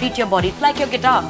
complete your body. Like your guitar.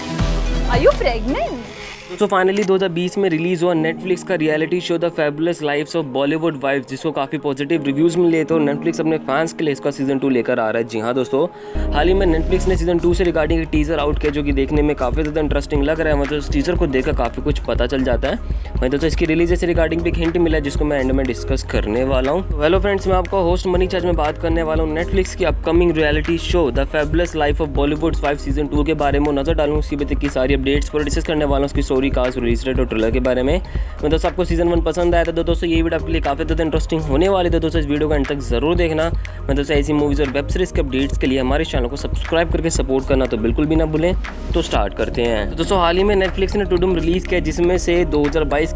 Are you pregnant? दोस्तों finally 2020 में release हुआ Netflix का reality show the fabulous lives of Bollywood wife जिसको काफ़ी positive reviews मिले तो नेटफ्लिक्स अपने फैंस के लिए इसका सीज़न टू लेकर आ रहा है। जी हाँ दोस्तों। हाल ही में नेटफ्लिक्स ने सीज़न टू से रिगार्डिंग एक टीजर आउट किया, जो कि देखने में काफ़ी ज़्यादा इंटरेस्टिंग लग रहा है। मतलब उस टीजर को देखकर काफ़ी कुछ पता चल जाता है। वहीं दोस्तों, इसकी रिलीज़ से रिगार्डिंग भी एक हिंट मिला, जिसको मैं एंड में डिस्कस करने वाला हूँ। हेलो फ्रेंड्स मैं आपका होस्ट मनी चार्ज में बात करने वाला हूँ नेटफ्लिक्स की upcoming reality show the fabulous life of Bollywood wives season two के बारे में। नज़र डालूँ, उसकी की सारी अपडेट्स पर डिस्कस करने वाला हूँ, उसकी स्टोरी कास्ट रिलीज़ डेट और ट्रेलर के बारे में। मैं दोस्तों आपको सीज़न वन पसंद आया था तो दोस्तों, ये वीडियो आपके लिए काफ़ी ज़्यादा इंटरेस्टिंग होने वाली है दोस्तों, इस वीडियो को एंड तक ज़रूर देखना। मैं दोस्तों, ऐसी मूवीज़ और वेब सीरीज़ के अपडेट्स के लिए हमारे चैनल को सब्सक्राइब करके सपोर्ट करना तो बिल्कुल भी ना भूलें। तो स्टार्ट करते हैं। तो दोस्तों, हाल ही में नेटफ्लिक्स ने टूडम रिलीज़ किया, जिसमें से दो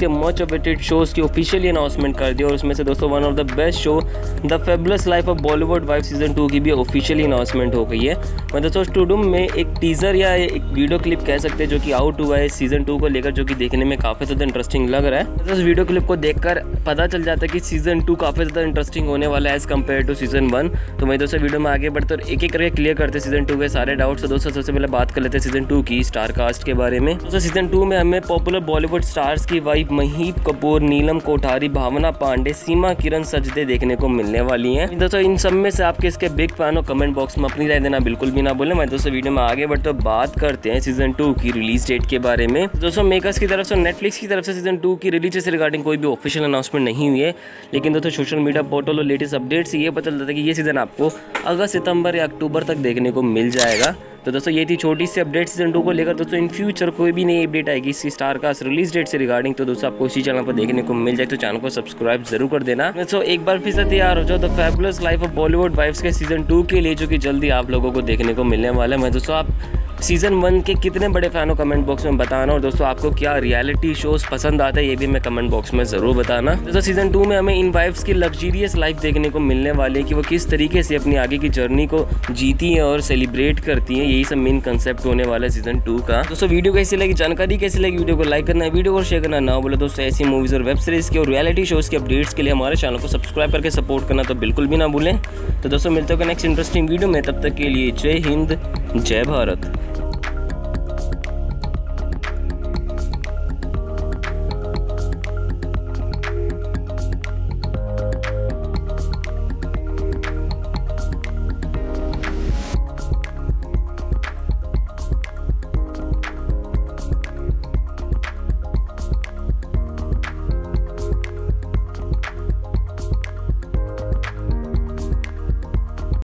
के मच अवेटेड शोज़ की ऑफिशियली अनाउंसमेंट कर दी, और उसमें से दोस्तों one of the best show the fabulous life of Bollywood wife season two की भी ऑफिशियली अनाउंसमेंट हो गई है। मैं दोस्तों टूडुम में एक टीज़र या एक वीडियो क्लिप कह सकते हैं, जो कि आउट हुआ है सीज़न टू को लेकर, जो कि देखने में काफ़ी ज़्यादा इंटरेस्टिंग लग रहा है। तो इस वीडियो क्लिप को देखकर पता चल जाता है कि सीज़न टू काफ़ी ज़्यादा इंटरेस्टिंग होने वाला है as compare to season one तो मैं दोस्तों वीडियो में आगे बढ़ते और एक एक करके क्लियर करते सीज़न टू के सारे डाउट्स तो दोस्तों, सबसे पहले बात कर लेते हैं सीज़न टू की स्टार कास्ट के बारे में। दोस्तों सीज़न टू में हमें पॉपुलर बॉलीवुड स्टार्स की वाइफ महीप कपूर, नीलम कोठारी, भावना पांडे, सीमा किरण सजदे देखने को मिलने वाली हैं। दोस्तों, इन सब में से आपके इसके बिग फ़ैन हो कमेंट बॉक्स में अपनी राय देना बिल्कुल भी ना बोले मैं दोस्तों वीडियो में आगे बढ़ते बात करते हैं सीज़न टू की रिलीज़ डेट के बारे में। दोस्तों मेकर्स की तरफ़ से नेटफ्लिक्स की तरफ़ से सीज़न टू की रिलीज़ से रिगार्डिंग कोई भी ऑफिशियल अनाउंसमेंट नहीं हुई है। लेकिन दोस्तों सोशल मीडिया पोर्टल और लेटेस्ट अपडेट से ये पता चलता है कि ये सीज़न आपको अगस्त, सितंबर या अक्टूबर तक देखने को मिल जाएगा। तो दोस्तों, ये थी छोटी सी अपडेट सीज़न टू को लेकर। दोस्तों इन फ्यूचर कोई भी नई अपडेट आएगी इसी स्टार का रिलीज़ डेट से रिगार्डिंग तो दोस्तों, आपको इसी चैनल पर देखने को मिल जाए तो चैनल को सब्सक्राइब ज़रूर कर देना। दोस्तों, एक बार फिर से तैयार हो जाओ the fabulous life of Bollywood wives के सीज़न टू के लिए, जो कि जल्दी आप लोगों को देखने को मिलने वाला है। दोस्तों, आप सीज़न वन के कितने बड़े फ़ैन हो कमेंट बॉक्स में बताना, और दोस्तों, आपको क्या रियलिटी शोज़ पसंद आता है, ये भी मैं कमेंट बॉक्स में ज़रूर बताना। दोस्तों सीज़न टू में हमें इन वाइफ्स की लग्जीरियस लाइफ देखने को मिलने वाली है कि वो किस तरीके से अपनी आगे की जर्नी को जीती हैं और सेलिब्रेट करती हैं यही सब मेन कंसेप्ट होने वाला है सीज़न टू का। दोस्तों वीडियो कैसी लगी? जानकारी कैसी लगी? वीडियो को लाइक करना है वीडियो को शेयर करना ना बोले दोस्तों, ऐसी मूवीज़ और वेब सीरीज़ के और रियलिटी शोज़ के अपडेट्स के लिए हमारे चैनल को सब्सक्राइब करके सपोर्ट करना तो बिल्कुल भी ना भूलें। तो दोस्तों, मिलते हो नेक्स्ट इंटरेस्टिंग वीडियो में। तब तक के लिए जय हिंद, जय भारत।